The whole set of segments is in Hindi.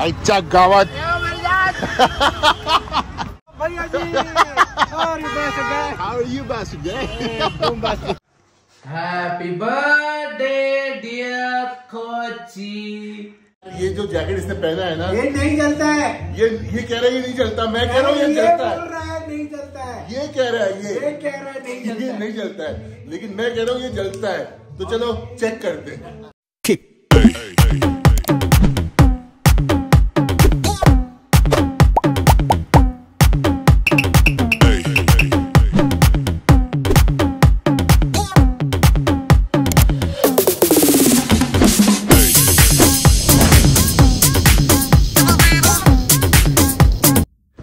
आईच्या गावात? Happy birthday, dear कोची ये जो जैकेट इसने पहना है ना ये नहीं चलता है। ये ये कह रहा है ये नहीं चलता मैं कह रहा हूँ ये चलता है। नहीं चलता है। ये कह रहा है ये। ये कह रहा है नहीं चलता है। नहीं चलता है। लेकिन मैं कह रहा हूँ ये जलता है। तो चलो चेक करते हैं।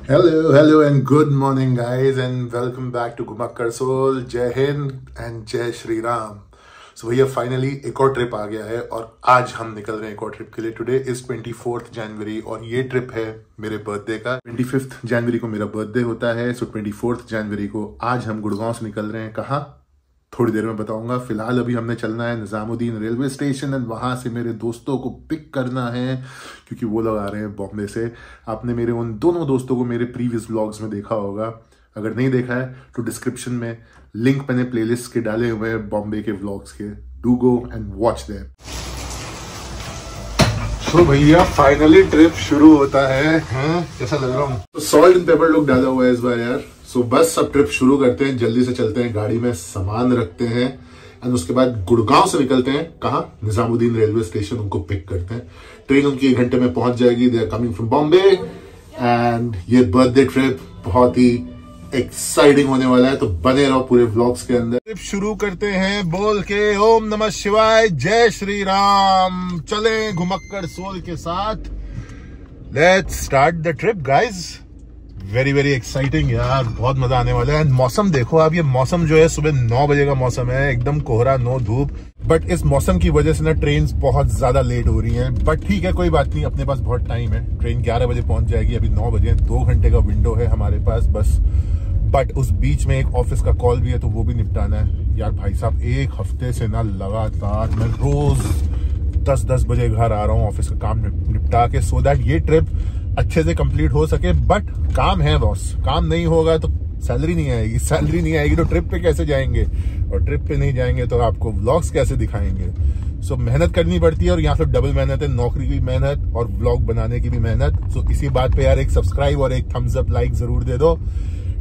Hello, hello, and good morning, guys, and welcome back to Gumakkar Soul. जय हिंद एंड जय श्री राम सो भैया फाइनली एक और ट्रिप आ गया है और आज हम निकल रहे हैं एक और ट्रिप के लिए। Today is twenty fourth January और ये ट्रिप है मेरे बर्थडे का। ट्वेंटी फिफ्थ जनवरी को मेरा बर्थडे होता है सो ट्वेंटी फोर्थ जनवरी को आज हम गुड़गांव से निकल रहे हैं। कहाँ? थोड़ी देर में बताऊँगा। फ़िलहाल अभी हमने चलना है निजामुद्दीन रेलवे स्टेशन एंड वहाँ से मेरे दोस्तों को पिक करना है क्योंकि वो लोग आ रहे हैं बॉम्बे से। आपने मेरे उन दोनों दोस्तों को मेरे प्रीवियस ब्लॉग्स में देखा होगा। अगर नहीं देखा है तो डिस्क्रिप्शन में लिंक मैंने प्लेलिस्ट के डाले हुए हैं बॉम्बे के ब्लॉग्स के। Do go and watch them तो भैया फाइनली ट्रिप शुरू होता है। हाँ, कैसा लग रहा हूँ? सॉल्ट एंड पेपर लुक डाला हुआ है इस बार यार। सो बस सब ट्रिप शुरू करते हैं, जल्दी से चलते हैं, गाड़ी में सामान रखते हैं एंड उसके बाद गुड़गांव से निकलते हैं। कहा? निजामुद्दीन रेलवे स्टेशन उनको पिक करते हैं। ट्रेन उनकी एक घंटे में पहुँच जाएगी they are coming from Bombay and ये बर्थडे ट्रिप बहुत ही एक्साइटिंग होने वाला है। तो बने रहो पूरे व्लॉग्स के अंदर। ट्रिप शुरू करते हैं बोल के, ओम नमः शिवाय, जय श्री राम। चले घुमक्कर सोल के साथ। Let's start the trip guys very very exciting यार, बहुत मज़ा आने वाला है। एंड मौसम देखो आप, ये मौसम जो है, सुबह नौ बजे का मौसम है, एकदम कोहरा, नो धूप। बट इस मौसम की वजह से ना ट्रेन बहुत ज़्यादा लेट हो रही हैं। बट ठीक है, कोई बात नहीं, अपने पास बहुत टाइम है। ट्रेन ग्यारह बजे पहुँच जाएगी, अभी नौ बजे दो घंटे का विंडो है हमारे पास, बस। बट उस बीच में एक ऑफ़िस का कॉल भी है तो वो भी निपटाना है। यार भाई साहब, एक हफ़्ते से ना लगातार मैं रोज दस दस बजे घर आ रहा हूँ ऑफ़िस का काम निपटा के। सो दैट ये ट्रिप अच्छे से कंप्लीट हो सके बट काम है बॉस काम नहीं होगा तो सैलरी नहीं आएगी। सैलरी नहीं आएगी तो ट्रिप पे कैसे जाएँगे? और ट्रिप पे नहीं जाएँगे तो आपको व्लॉग्स कैसे दिखाएँगे? सो so, मेहनत करनी पड़ती है और यहाँ से डबल मेहनत है नौकरी की मेहनत और ब्लॉग बनाने की भी मेहनत। सो so, इसी बात पे यार एक सब्सक्राइब और एक थम्स अप लाइक ज़रूर दे दो।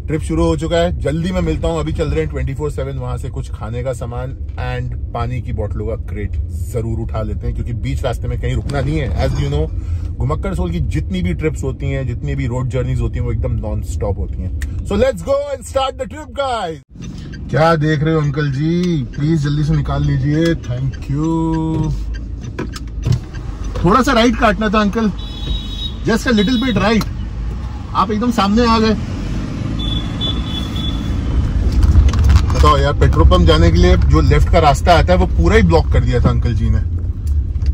ट्रिप शुरू हो चुका है। जल्दी मैं मिलता हूँ। अभी चल रहे हैं ट्वेंटी फोर सेवन। वहाँ से कुछ खाने का सामान एंड पानी की बोतलों का क्रेट ज़रूर उठा लेते हैं, क्योंकि बीच रास्ते में कहीं रुकना नहीं है। As you know Ghumakkar soul की जितनी भी ट्रिप्स होती हैं, जितनी भी रोड जर्नीज होती हैं, वो एकदम नॉन स्टॉप होती हैं। So let's go and start the trip guys क्या देख रहे हो, अंकल जी? प्लीज़ जल्दी से निकाल लीजिए। थैंक यू थोड़ा सा राइट काटना था, uncle. Just a little bit right आप एकदम सामने आ गए। बताओ यार, पेट्रोल पंप जाने के लिए जो लेफ़्ट का रास्ता आता है, वो पूरा ही ब्लॉक कर दिया था अंकल जी ने।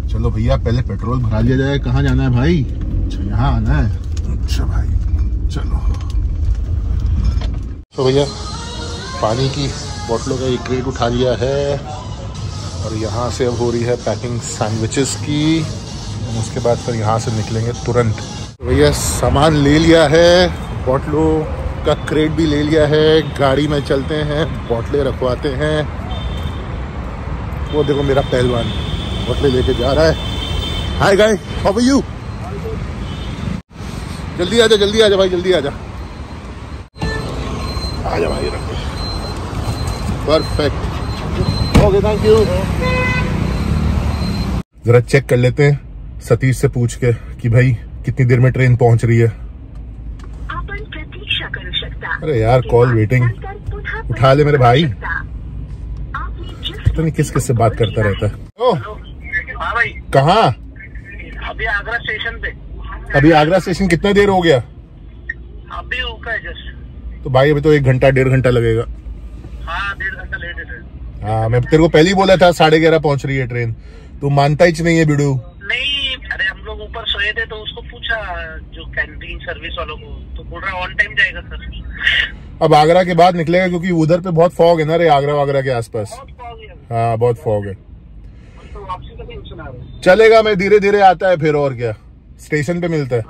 चलो भैया, पहले पेट्रोल भरा लिया जाए, कहाँ जाना है भाई? अच्छा यहाँ आना है। अच्छा भाई, चलो। तो भैया, पानी की बोतलों का एक क्रेट उठा लिया है, और यहाँ से अब हो रही है पैकिंग सैंडविचेस की। उसके बाद फिर यहाँ से निकलेंगे तुरंत। तो भैया, सामान ले लिया है, बोतलों का क्रेट भी ले लिया है, गाड़ी में चलते हैं, बोतलें रखवाते हैं। वो देखो मेरा पहलवान, बोतलें लेके जा रहा है। Hi guy how are you जल्दी आजा जल्दी आजा भाई, जल्दी आजा। आजा भाई, रख परफेक्ट ओके थैंक यू जरा चेक कर लेते हैं, सतीश से पूछ के कि भाई, कितनी देर में ट्रेन पहुँच रही है? अरे यार, कॉल वेटिंग. उठा ले मेरे भाई. पता नहीं किस किस से बात करता रहता है। भाई कहाँ? अभी आगरा स्टेशन पे। अभी आगरा स्टेशन कितना देर हो गया? अभी रुका है जस्ट तो भाई अभी तो एक घंटा डेढ़ घंटा लगेगा। हाँ डेढ़ घंटा लेट है हाँ मैं तेरे को पहले ही बोला था साढ़े ग्यारह पहुँच रही है ट्रेन तू मानता ही नहीं है बिडू नहीं ऊपर सोए थे तो उसको पूछा जो कैंटीन सर्विस वालों को? तो बोल रहा ऑन टाइम जाएगा सर अब आगरा के बाद निकलेगा क्योंकि उधर पे बहुत फॉग है ना रे आगरा वागरा के आसपास। है। हाँ बहुत फॉग है। तो है चलेगा मैं धीरे धीरे आता है फिर और क्या। स्टेशन पे मिलता है।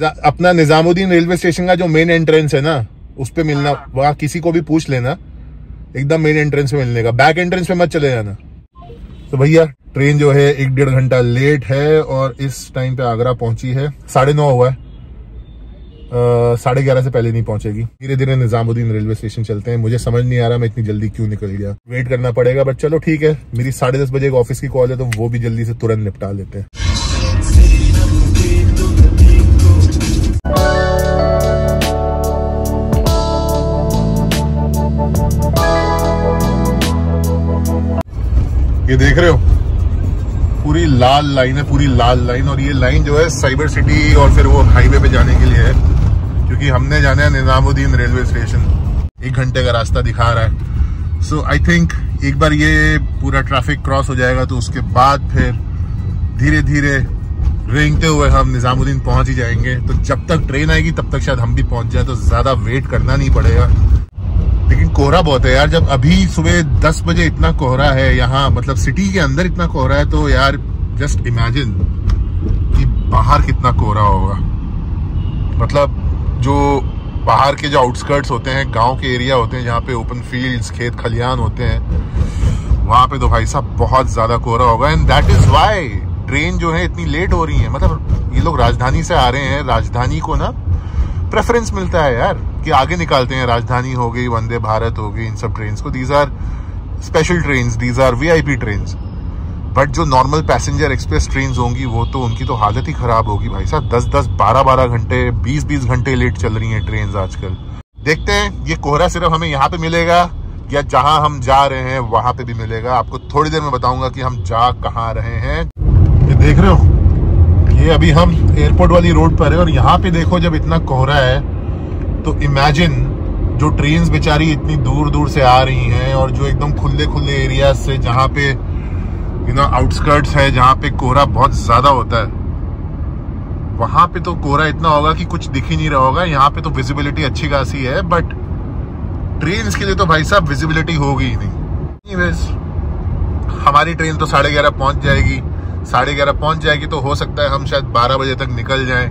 जा- अपना निजामुद्दीन रेलवे स्टेशन का जो मेन एंट्रेंस है ना उस पे मिलना वहाँ किसी को भी पूछ लेना एकदम मेन एंट्रेंस पे मिलने का। बैक एंट्रेंस पे मत चले जाना। तो भैया, ट्रेन जो है एक डेढ़ घंटा लेट है और इस टाइम पे आगरा पहुँची है। साढ़े नौ हुआ है। साढ़े ग्यारह से पहले नहीं पहुंचेगी। धीरे धीरे निजामुद्दीन रेलवे स्टेशन चलते हैं। मुझे समझ नहीं आ रहा मैं इतनी जल्दी क्यों निकल गया। वेट करना पड़ेगा बट चलो ठीक है। मेरी साढ़े दस बजे एक ऑफ़िस की कॉल है तो वो भी जल्दी से तुरंत निपटा लेते हैं। ये देख रहे हो? पूरी लाल लाइन है, पूरी लाल लाइन और ये लाइन जो है साइबर सिटी और फिर वो हाईवे पे जाने के लिए है, क्योंकि हमने जाना है निजामुद्दीन रेलवे स्टेशन एक घंटे का रास्ता दिखा रहा है। सो आई थिंक एक बार ये पूरा ट्रैफ़िक क्रॉस हो जाएगा तो उसके बाद फिर धीरे धीरे रेंगते हुए हम निजामुद्दीन पहुँच ही जाएँगे। तो जब तक ट्रेन आएगी, तब तक शायद हम भी पहुँच जाए तो ज़्यादा वेट करना नहीं पड़ेगा। लेकिन कोहरा बहुत है यार, जब अभी सुबह दस बजे इतना कोहरा है यहाँ मतलब सिटी के अंदर इतना कोहरा है तो यार जस्ट इमेजिन कि बाहर कितना कोहरा होगा। मतलब जो बाहर के जो आउटस्कर्ट्स होते हैं, गाँव के एरिया होते हैं, जहाँ पे ओपन फील्ड्स खेत खलियान होते हैं, वहाँ पे तो भाई साहब बहुत ज़्यादा कोहरा होगा। And that is why train जो है इतनी लेट हो रही है। मतलब ये लोग राजधानी से आ रहे हैं, राजधानी को ना प्रेफरेंस मिलता है यार, कि आगे निकालते हैं, राजधानी हो गई, वंदे भारत हो गई, इन सब ट्रेन को। These are special train these are VIP train but जो नॉर्मल पैसेंजर एक्सप्रेस ट्रेन होंगी, वो तो उनकी तो हालत ही खराब होगी भाई साहब। दस दस, बारह बारह घंटे, बीस बीस घंटे लेट चल रही हैं ट्रेन आजकल। देखते हैं, ये कोहरा सिर्फ़ हमें यहाँ पे मिलेगा, या जहाँ हम जा रहे हैं, वहाँ पे भी मिलेगा। आपको थोड़ी देर में बताऊँगा कि हम जा कहाँ रहे हैं। ये देख रहे हो? ये अभी हम एयरपोर्ट वाली रोड पर है और यहाँ पे देखो जब इतना कोहरा है तो इमेजिन जो ट्रेन बेचारी इतनी दूर दूर से आ रही हैं और जो एकदम खुले खुले एरिया से जहाँ पे यू नो आउटस्कर्ट्स है, जहाँ पे कोहरा बहुत ज़्यादा होता है। वहाँ पे तो कोहरा इतना होगा कि कुछ दिख ही नहीं रहा होगा। यहाँ पे तो विजिबिलिटी अच्छी खासी है बट ट्रेन के लिए तो भाई साहब विजिबिलिटी होगी ही नहीं। हमारी ट्रेन तो साढ़े ग्यारह पहुँच जाएगी। साढ़े ग्यारह पहुँच जाएगी तो हो सकता है हम शायद बारह बजे तक निकल जाएँ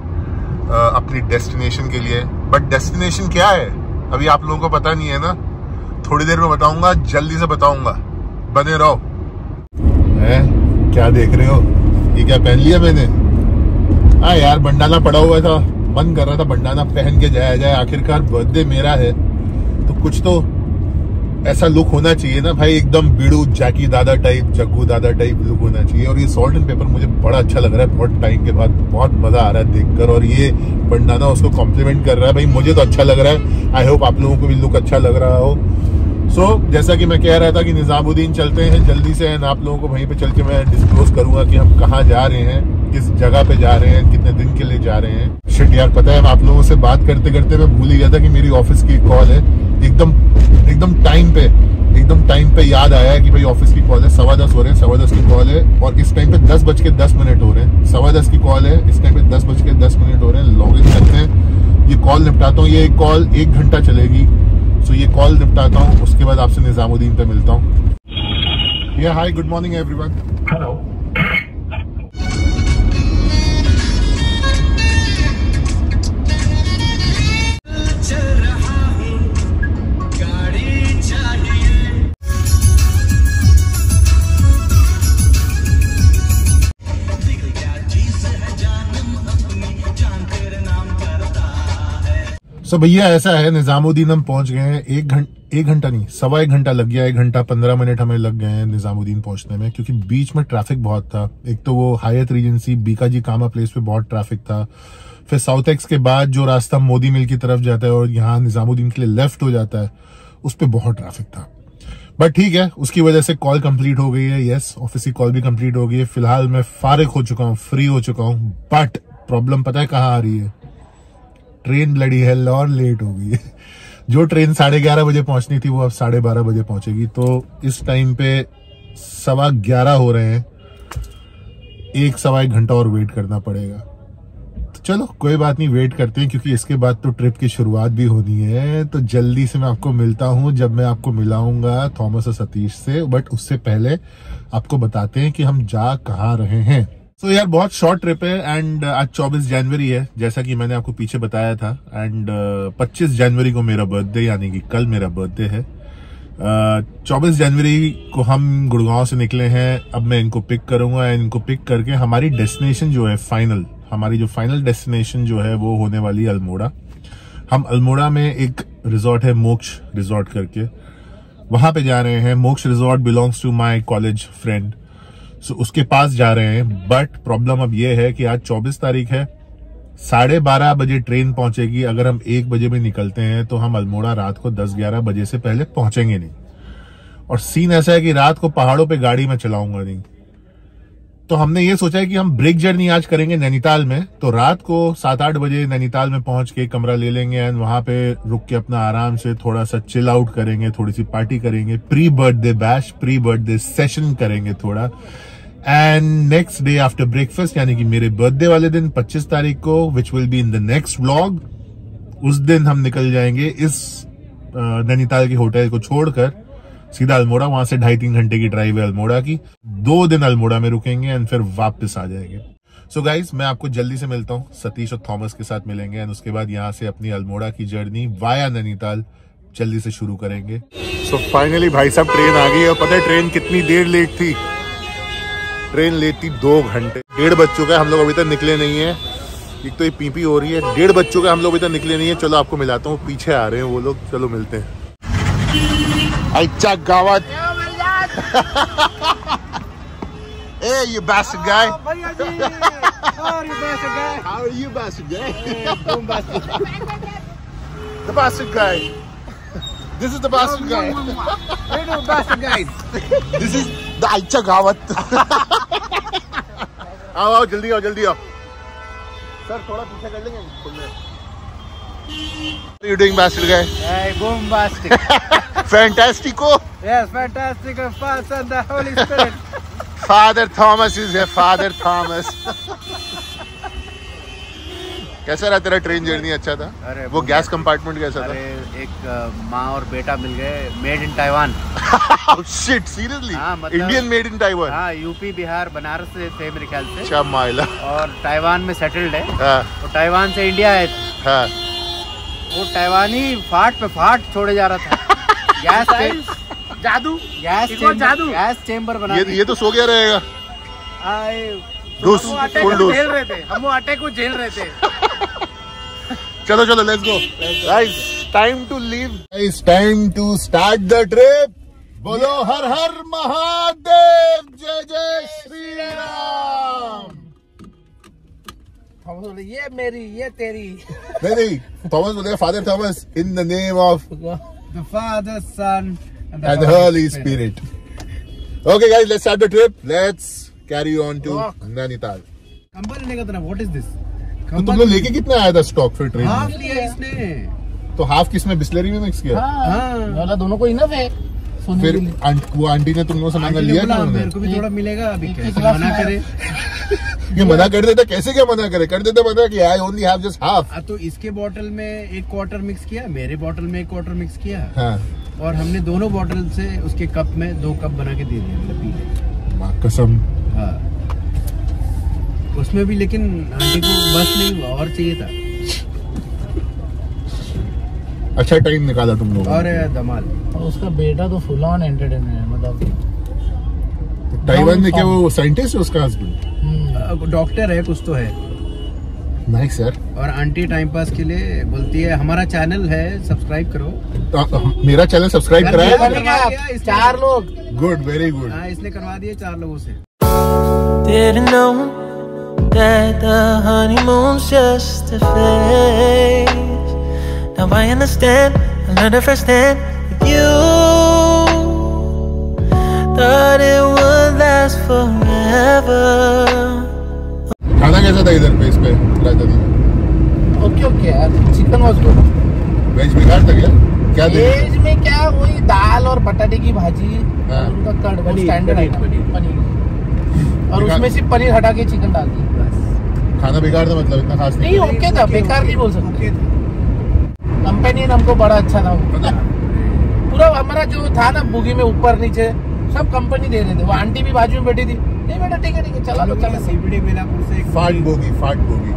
अपनी डेस्टिनेशन के लिए। बट डेस्टिनेशन क्या है? अभी आप लोगों को पता नहीं है ना? थोड़ी देर में बताऊँगा, जल्दी से बताऊँगा। बने रहो। है? क्या देख रहे हो? ये क्या पहन लिया मैंने? हाँ यार बंडाना पड़ा हुआ था। मन कर रहा था बंडाना पहन के जाया जाए। आखिरकार बर्थडे मेरा है। तो कुछ तो ऐसा लुक होना चाहिए ना भाई एकदम बीड़ू जैकी दादा टाइप जग्गू दादा टाइप लुक होना चाहिए। और ये सॉल्ट एंड पेपर मुझे बड़ा अच्छा लग रहा है बहुत टाइम के बाद बहुत मज़ा आ रहा है देखकर। और ये बंडाना उसको कॉम्प्लीमेंट कर रहा है भाई मुझे तो अच्छा लग रहा है। आई होप आप लोगों को भी लुक अच्छा लग रहा हो। सो so, जैसा कि मैं कह रहा था कि निजामुद्दीन चलते हैं जल्दी से आप लोगों को वहीं पे चल के मैं डिस्क्लोज करूँगा कि हम कहाँ जा रहे हैं किस जगह पे जा रहे हैं कितने दिन के लिए जा रहे हैं। शिट यार पता है आप लोगों से बात करते करते मैं भूल ही गया था कि मेरी ऑफ़िस की कॉल है। एकदम एकदम टाइम पे, एकदम टाइम पे याद आया कि भाई ऑफ़िस की कॉल है, सवा दस हो रहे हैं, सवा दस की कॉल है, और इस टाइम पे दस बज के दस मिनट हो रहे हैं। सवा दस की कॉल है, इस टाइम पे दस बज के दस मिनट हो रहे हैं। लॉग इन करते हैं। ये कॉल निपटाता हूँ, ये कॉल एक घंटा चलेगी। सो ये कॉल निपटाता हूँ, उसके बाद आपसे निजामुद्दीन पे मिलता हूँ। या hi good morning every everyone so भैया, ऐसा है, निजामुद्दीन हम पहुँच गए हैं, एक घंटा एक घंटा नहीं, सवा एक घंटा लग गया, एक घंटा पंद्रह मिनट हमें लग गए हैं निजामुद्दीन पहुँचने में, क्योंकि बीच में ट्रैफ़िक बहुत था। एक तो वो Hyatt Regency Bhikaji Cama Place पे बहुत ट्रैफ़िक था। फिर साउथ एक्स के बाद जो रास्ता मोदी मिल की तरफ़ जाता है और यहाँ निजामुद्दीन के लिए लेफ़्ट हो जाता है, उस पर बहुत ट्रैफ़िक था। बट ठीक है, उसकी वजह से कॉल कंप्लीट हो गई है यस ऑफ़िस की कॉल भी कंप्लीट हो गई है। फ़िलहाल मैं फारिग हो चुका हूँ फ्री हो चुका हूँ बट प्रॉब्लम पता है कहाँ आ रही है? ट्रेन लड़ी हेल और लेट हो गई है। जो ट्रेन साढ़े ग्यारह बजे पहुंचनी थी, वो अब साढ़े बारह बजे पहुंचेगी। तो इस टाइम पे सवा ग्यारह हो रहे हैं। एक सवा एक घंटा और वेट करना पड़ेगा। तो चलो, कोई बात नहीं वेट करते हैं, क्योंकि इसके बाद तो ट्रिप की शुरुआत भी होनी है। तो जल्दी से मैं आपको मिलता हूँ। जब मैं आपको मिलाऊँगा थॉमस और सतीश से बट उससे पहले आपको बताते हैं कि हम जा कहाँ रहे हैं। तो यार बहुत शॉर्ट ट्रिप है एंड आज 24 जनवरी है जैसा कि मैंने आपको पीछे बताया था एंड uh, 25 जनवरी को मेरा बर्थडे यानी कि कल मेरा बर्थडे है। चौबीस जनवरी को हम गुड़गांव से निकले हैं अब मैं इनको पिक करूँगा एंड इनको पिक करके हमारी डेस्टिनेशन जो है फाइनल हमारी जो फाइनल डेस्टिनेशन जो है वो होने वाली है अल्मोड़ा। हम अल्मोड़ा में एक रिजॉर्ट है मोक्ष रिजॉर्ट करके। वहाँ पे जा रहे हैं Moksh resort belongs to my college friend so उसके पास जा रहे हैं बट प्रॉब्लम अब ये है कि आज 24 तारीख है, साढ़े बारह बजे ट्रेन पहुंचेगी। अगर हम एक बजे में निकलते हैं तो हम अल्मोड़ा रात को 10-11 बजे से पहले पहुँचेंगे नहीं। और सीन ऐसा है कि रात को पहाड़ों पे गाड़ी में चलाऊँगा नहीं। तो हमने ये सोचा है कि हम ब्रेक जर्नी आज करेंगे नैनीताल में। तो रात को सात आठ बजे नैनीताल में पहुँच के कमरा ले लेंगे एंड वहाँ पे रुक के अपना आराम से थोड़ा सा चिल आउट करेंगे थोड़ी सी पार्टी करेंगे। Pre birthday bash pre birthday session करेंगे थोड़ा। And next day after breakfast यानी कि मेरे बर्थडे वाले दिन 25 तारीख को which will be in the next vlog उस दिन हम निकल जाएँगे इस नैनीताल के होटल को छोड़कर, सीधा अल्मोड़ा, वहाँ से ढाई तीन घंटे की ड्राइव है अल्मोड़ा की। दो दिन अल्मोड़ा में रुकेंगे एंड फिर वापस आ जाएँगे। सो so गाइज़ मैं आपको जल्दी से मिलता हूँ। सतीश और थॉमस के साथ मिलेंगे एंड उसके बाद यहाँ से अपनी अल्मोड़ा की जर्नी वाया नैनीताल जल्दी से शुरू करेंगे। सो so फाइनली भाई साहब ट्रेन आ गई और पता है ट्रेन कितनी देर लेट थी? ट्रेन लेती दो घंटे डेढ़ बज चुका है हम लोग अभी तक निकले नहीं है एक तो ये पीपी हो रही है डेढ़ बज चुका है हम लोग अभी तक निकले नहीं है चलो आपको मिलाता हूँ पीछे आ रहे हैं वो लोग चलो मिलते हैं अच्छा गावत Hey, you bastard guy. जी और ये बस गए How are you, bastard guy? Boom बस the bastard guy. This is the bastard guy. we do best guys This is the Aicha आओ आओ जल्दी आओ जल्दी आओ सर थोड़ा पीछे कर लेंगे खुलने You doing bastard guy? hey boom bastard Fantastico. yes fantastico fast and the holy spirit Father Thomas is here. Father Thomas. कैसा रहा तेरा ट्रेन जर्नी अच्छा था? अरे वो गैस कंपार्टमेंट कैसा अरे था एक माँ और बेटा मिल गए made in Taiwan shit seriously हाँ, मतलब- इंडियन मेड इन ताइवान हाँ यूपी बिहार बनारस से थे मेरे ख्याल से। अच्छा माइला और ताइवान में सेटल्ड है। हाँ। तो ताइवान से इंडिया आए थे। हाँ। वो ताइवानी फाट पे फाट छोड़े जा रहा था। गैस जादू। गैस जादू। गैस चेम्बर बना ये तो सो गया रहेगा। हम वो अटैक को झेल रहे थे। चलो चलो let's go guys time to leave guys time to start the trip बोलो हर हर महादेव। जय जय श्री राम। हम बोले ये मेरी ये तेरी। नहीं नहीं थॉमस बोले father Thomas in the name of the father son and the Holy Spirit. Okay, guys, let's start the trip. Let's carry on to Nainital. कंबल लेगा था व्हाट इज़ दिस तो तुम लोग लेके कितना आया था स्टॉक फिर ट्रेन हाफ़ लिया इसने। तो हाफ़ किसमें बिस्लरी में मिक्स किया? हाँ। वाला दोनों को इनफ है। फिर आंट, वो आंटी ने तुम लोगों से मांगा लिया था मेरे को भी थोड़ा मिलेगा अभी एक- कैसे मना करे? ये मना कर देता कैसे क्या मना करे? कर देता मना कि I only have just half तो इसके बॉटल में एक क्वार्टर मिक्स किया मेरे बॉटल में एक क्वार्टर मिक्स किया। हाँ। और हमने दोनों बॉटल से उसके कप में दो कप बना के दे दिए मतलब पी कसम। हाँ। उसमें भी लेकिन आंटी को बस नहीं हुआ और चाहिए था। अच्छा टाइम निकाला तुम लोगों यार धमाल। और उसका बेटा तो फुल ऑन एंटरटेनमेंट है मतलब तो ताइवान में क्या वो साइंटिस्ट है उसका हस्बैंड हम्म, डॉक्टर है कुछ तो है। नाइस यार। और आंटी टाइम पास के लिए बोलती है हमारा चैनल है सब्सक्राइब करो। तो, मेरा चैनल सब्सक्राइब कर कराया? चार लोग। गुड वेरी गुड हाँ इसने करवा दिए चार लोगों से। That the honeymoon's just a phase. Now I understand, I learned it firsthand with you. Thought it would last forever. खाना कैसा था इधर पे इस पे राजधानी ओके ओके यार चिकन वॉज़ गुड वेज बिगाड़ था क्या? क्या दे? वेज में क्या वही दाल और बटाटे की भाजी हाँ। और उनका कर्ड वो स्टैंडर्ड है। पनीर, और उसमें सिर्फ़ पनीर हटा के चिकन डाल दी खाना बेकार था मतलब इतना खास नहीं नहीं ओके था बेकार नहीं बोल सकते। कंपेनियन हमको बड़ा अच्छा था पूरा हमारा जो था ना बुगी में ऊपर नीचे सब कंपनी दे रहे थे। वो आंटी भी बाजू में बैठी थी। नहीं बेटा ठीक है ठीक है चला लो चला सीबीडी मीनापुर से एक फाट बोगी फाट बोगी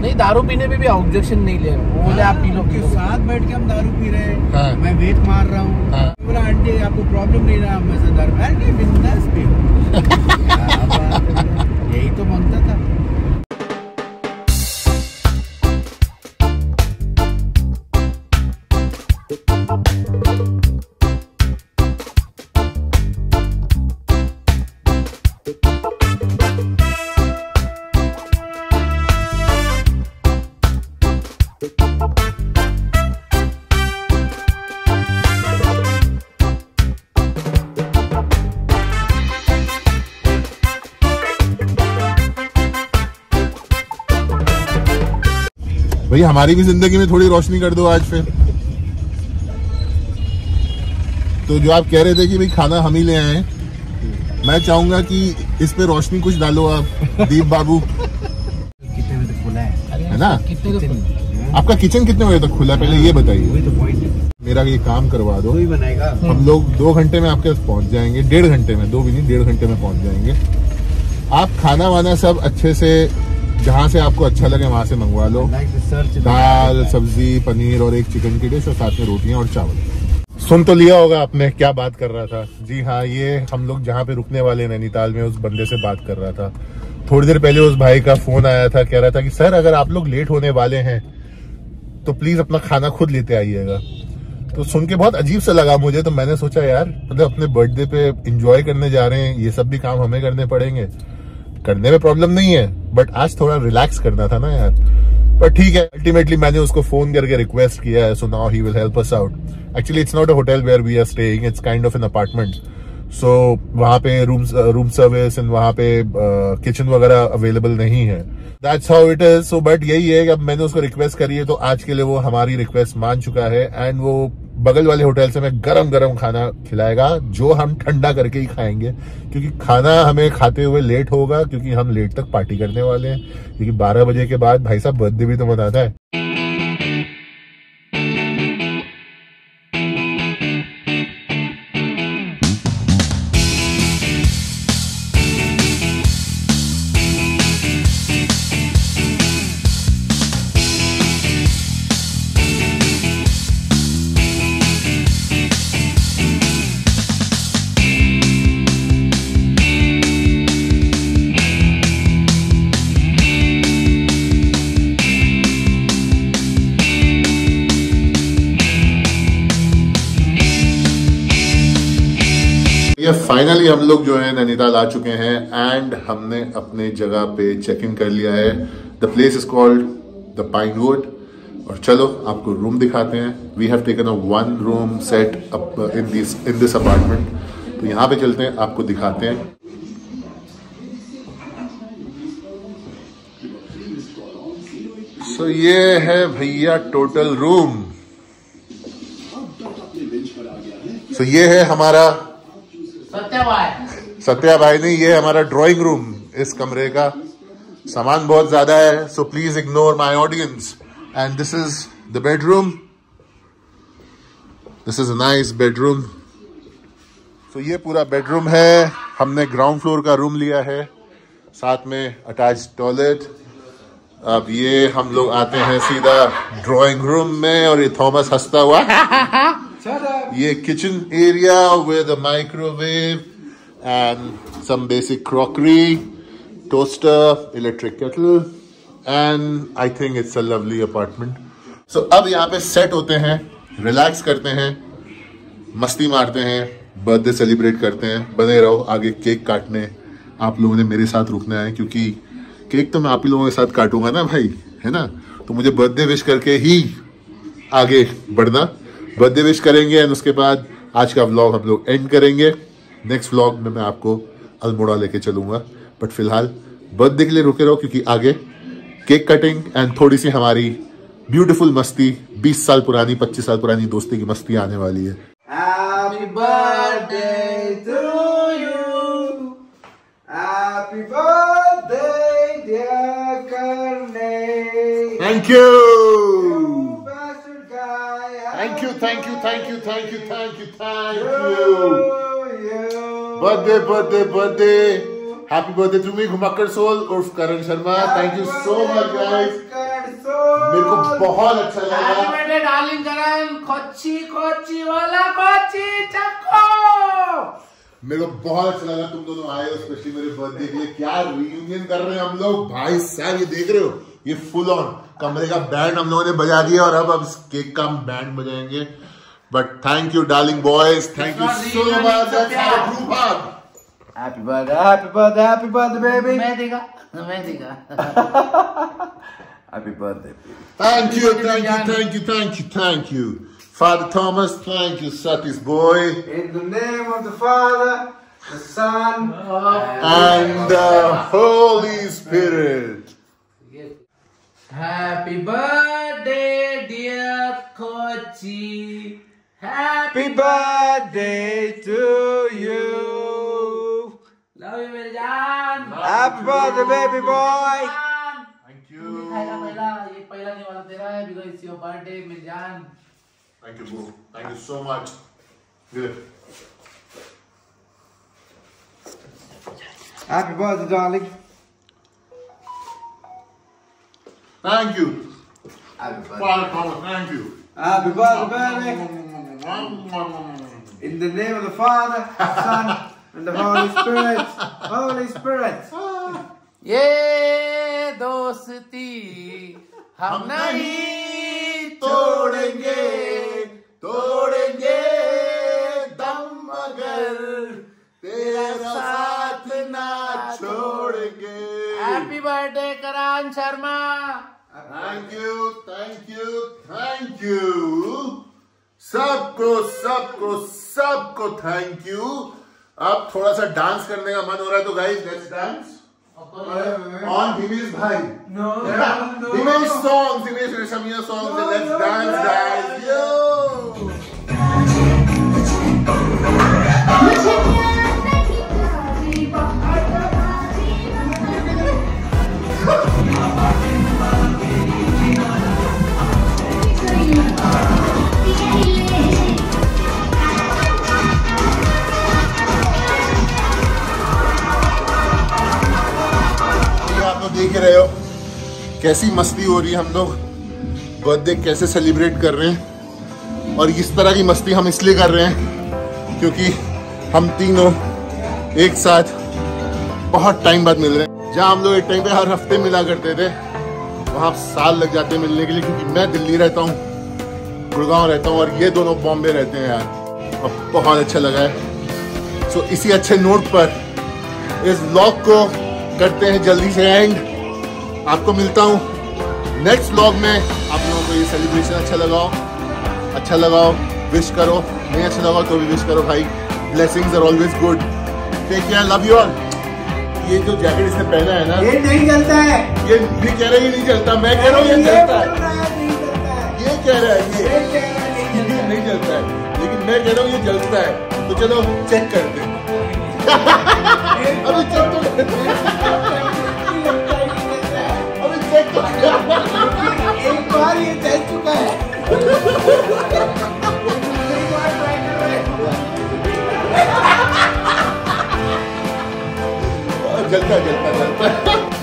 नहीं दारू पीने में भी ऑब्जेक्शन नहीं ले वो बोले आप पी लो के साथ बैठ के हम दारू पी रहे हैं। हाँ। मैं वेट मार रहा हूँ। हाँ। बोला आंटी आपको प्रॉब्लम नहीं रहा मैं दारू बैठ के बिंदास पियो क्या बात भैया हमारी भी ज़िंदगी में थोड़ी रोशनी कर दो आज फिर। तो जो आप कह रहे थे कि भाई खाना हम ही ले आए मैं चाहूँगा कि इस पे रोशनी कुछ डालो आप दीप बाबू। कितने बजे तक खुला है? है ना? कितने आपका किचन कितने बजे तक खुला है? पहले ये बताइए। तो मेरा ये काम करवा दो। बनाएगा? हम लोग दो घंटे में आपके पास पहुँच जाएँगे डेढ़ घंटे में दो भी नहीं डेढ़ घंटे में पहुँच जाएँगे। आप खाना वाना सब अच्छे से जहाँ से आपको अच्छा लगे वहाँ से मंगवा लो। दाल सब्ज़ी पनीर और एक चिकन की डिश और साथ में रोटियाँ और चावल। सुन तो लिया होगा आपने क्या बात कर रहा था। जी हाँ ये हम लोग जहाँ पे रुकने वाले नैनीताल में उस बंदे से बात कर रहा था। थोड़ी देर पहले उस भाई का फ़ोन आया था कह रहा था कि सर अगर आप लोग लेट होने वाले हैं तो प्लीज़ अपना खाना खुद लेते आइएगा। तो सुन के बहुत अजीब सा लगा मुझे तो मैंने सोचा यार मतलब अपने बर्थडे पे इंजॉय करने जा रहे हैं ये सब भी काम हमें करने पड़ेंगे। करने में प्रॉब्लम नहीं है। बट आज थोड़ा रिलैक्स करना था ना यार। पर ठीक है अल्टीमेटली मैंने उसको फ़ोन करके रिक्वेस्ट किया है so now he will help us out actually it's not a hotel where we are staying it's kind of an apartment so वहाँ पे रूम रूम सर्विस एंड वहाँ पे किचन वगैरह अवेलेबल नहीं है। That's how it is so but यही है कि अब मैंने उसको रिक्वेस्ट करी है तो आज के लिए वो हमारी रिक्वेस्ट मान चुका है एंड वो बगल वाले होटल से हमें गरम गरम खाना खिलाएगा, जो हम ठंडा करके ही खाएँगे। क्योंकि खाना हमें खाते हुए लेट होगा, क्योंकि हम लेट तक पार्टी करने वाले हैं। क्योंकि 12 बजे के बाद भाई साहब बर्थडे भी तो मनाता है। फाइनली हम लोग जो है नैनीताल आ चुके हैं एंड हमने अपने जगह पे चेक इन कर लिया है। The place is called the Pinewood और चलो आपको रूम दिखाते हैं। We have taken a one room set in this in this apartment तो यहाँ पे चलते हैं आपको दिखाते हैं। सो so, ये है भैया टोटल रूम सो ये है हमारा सत्या भाई नहीं, ये हमारा ड्राइंग रूम इस कमरे का। सामान बहुत ज़्यादा है so please ignore my audience and this is the bedroom this is nice bedroom तो ये पूरा बेडरूम है। हमने ग्राउंड फ्लोर का रूम लिया है। साथ में अटैच टॉयलेट अब ये हम लोग आते हैं सीधा ड्राइंग रूम में और ये थॉमस हंसता हुआ ये kitchen area a microwave and some basic crockery, toaster, electric kettle, and I think it's a lovely apartment. So अब यहाँ पे सेट होते हैं रिलैक्स करते हैं मस्ती मारते हैं बर्थडे सेलिब्रेट करते हैं बने रहो आगे केक काटने आप लोगों ने मेरे साथ रुकना है क्योंकि केक तो मैं आप ही लोगों के साथ काटूँगा ना भाई है ना तो मुझे बर्थडे विश करके ही आगे बढ़ना बर्थडे विश करेंगे एंड उसके बाद आज का व्लॉग हम लोग एंड करेंगे नेक्स्ट व्लॉग में मैं आपको अल्मोड़ा लेके चलूँगा बट फ़िलहाल बर्थडे के लिए रुके रहो क्योंकि आगे केक कटिंग एंड थोड़ी सी हमारी ब्यूटीफुल मस्ती 20 साल पुरानी 25 साल पुरानी दोस्ती की मस्ती आने वाली है Happy birthday to you. Happy birthday, dear Karne. You Bastard you thank you thank you thank you thank you you. you. Birthday birthday birthday happy birthday to me Ghumakkar soul उर्फ़ Karan Sharma thank you so much guys मेरे को बहुत अच्छा लगा डार्लिंग करण कोची कोची वाला कोची चक्को मेरे को बहुत अच्छा लगा तुम दोनों आए हो स्पेशली मेरे बर्थडे के लिए क्या रियूनियन कर रहे हैं हम लोग भाई साहब ये देख रहे हो ये फुल ऑन कमरे का बैंड हम लोगों ने बजा दिया और अब अब इस केक का हम band बजाएँगे। But thank you darling boys thank you so much happy happy thank you thank you thank you thank you thank you father Thomas thank you Satish boy name of the Happy birthday dear Kochi happy Happy birthday to you. Love you मेरे जान Happy birthday, baby boy. Thank खाएगा पहला ये पहला नहीं वाला तेरा है बिकॉज़ इट्स योर बर्थडे मेरे जान Thank you, bro. Thank you so much. Good. Happy birthday, darling. Thank you. Happy birthday. Father Thomas, thank you. Happy birthday, baby. In the name of the Father, the Son, and the Holy Spirit. Holy Spirit. ये दोस्ती हम नहीं तोड़ेंगे तोड़ेंगे दम मगर तेरा साथ ना छोड़ेंगे happy birthday Karan Sharma thank you thank you thank you सबको सबको सबको थैंक यू अब थोड़ा सा डांस करने का मन हो रहा है तो guys let's dance on Himesh भाई. No, Himesh song Himesh Reshammiya song let's dance guys yo देख रहे हो। कैसी मस्ती हो रही है हम लोग। बर्थडे कैसे सेलिब्रेट कर रहे हैं। और इस तरह की मस्ती हम इसलिए कर रहे हैं, क्योंकि हम तीनों एक साथ बहुत टाइम बाद मिल रहे हैं। जहाँ हम लोग एक टाइम पे हर हफ़्ते मिला करते थे, वहाँ साल लग जाते हैं मिलने के लिए, क्योंकि मैं दिल्ली रहता हूँ, गुड़गांव रहता हूँ, और ये दोनों बॉम्बे रहते हैं यार। और बहुत अच्छा लगा है। सो इसी अच्छे नोट पर इस ब्लॉग को करते हैं जल्दी से एंड आपको मिलता हूँ नेक्स्ट ब्लॉग में. आप लोगों को ये सेलिब्रेशन अच्छा लगाओ. अच्छा लगाओ. विश करो. नहीं अच्छा लगाओ तो भी विश करो भाई. Blessings are always good take care love you all ये जो जैकेट इसने पहना है ना ये नहीं चलता है. ये ये कह रहे हैं ये नहीं चलता. मैं कह रहा हूँ ये चलता है. चलता ये कह रहा है ये. ये कह रहा है नहीं ये नहीं चलता है. लेकिन मैं कह रहा हूँ ये जलता है. तो चलो चेक करते हैं. अभी चेक तो अभी चेक तो एक बार ये चल चुका है। जलता जलता जलता